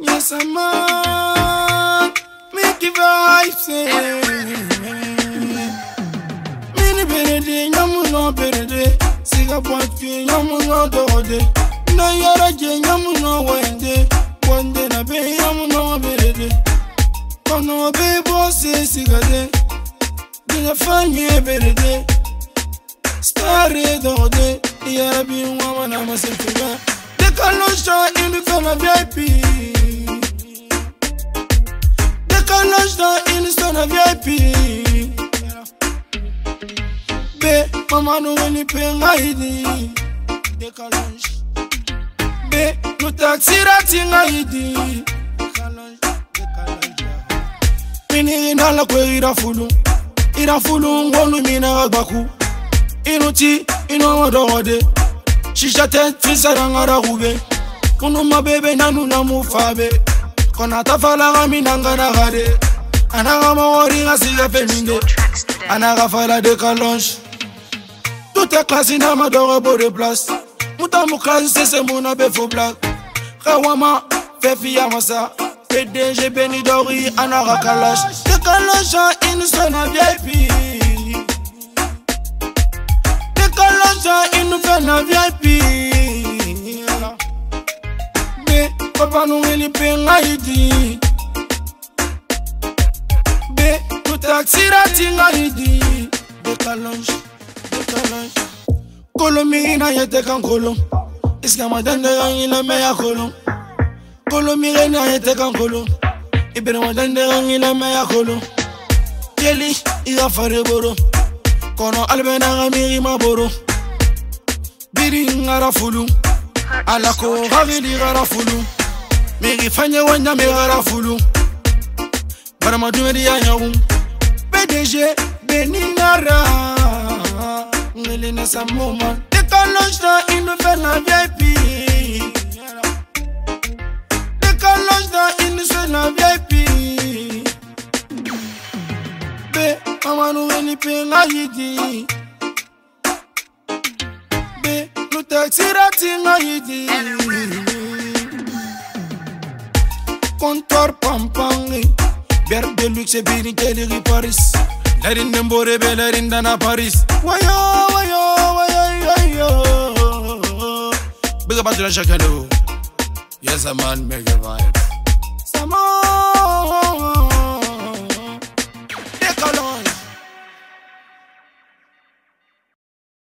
Yes, I'm on Mickey vibes Mini perede, yamuna perede Siga potki, yamuna doode Na yaraje, yamuna wende Wende na be, yamuna perede Kono be bose sigade Dina fanye perede Stare doode Yarabi, wama na masefuga Dekalo shot in the VIP Bona jda in stona VIP Be mama no ni penga idi de kalonj Be no taxi rati nga idi de kalonj Mini ina la kwe ira fulu Ira fulu ngonu mina agbaku Inuti ino wadawade Shisha ten fisa rangara hube Kunu mabebe nanu na mufabe Kunu mabebe nanu na mufabe konatafalaka minanga naka de anaka mokoringa sika pe minde anaka fala dekalonge tout est classé na madoro bo de place muta mokasi sese muna be fo black kawama fe fiyanga sa pdg benidori anaka kalash dekalonge inisona vip dekalonge inufena vip vanungeli mpe ngaidi be totaxirati ngaidi dekalonge dekalonge kolo mingi na ye te ka nkolo esika madende kangi na me ya kolo kolo mingi na ye te ka nkolo ebene madende kangi na me ya kolo keli ika fare boro kono alibenaka mingi maboro biri ngara fulu alako hakili gara fulu ngifanye wanyami harafulu bana madumedi yanyabu pdg beningara ngelinesamoma dekalosa inufena vip dekalosa inusena vip be amanu wenipe ngayidi be nutaksirati ngayidi yeah. Bir de lükse beni gelir Paris Lerinden bu rebelerinden a Paris Vayo vayo vayo vayo Big up Adrian Shakalo Yes, a man, make a vibe Someone